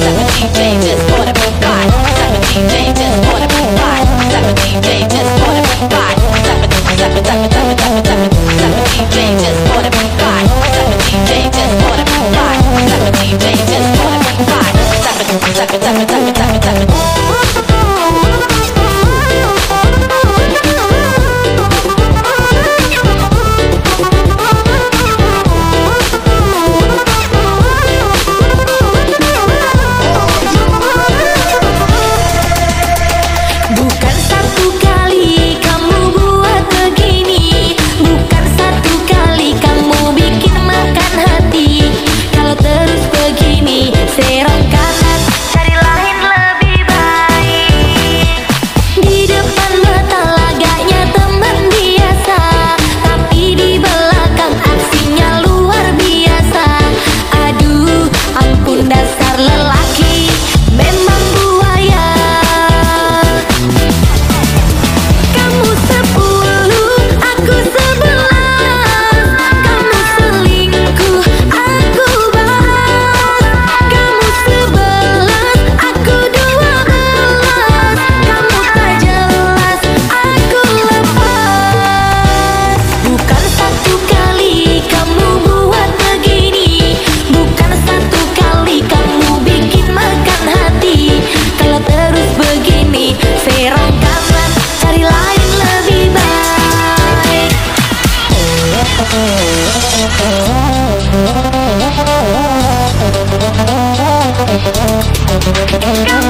Seventeen famous. Thank you.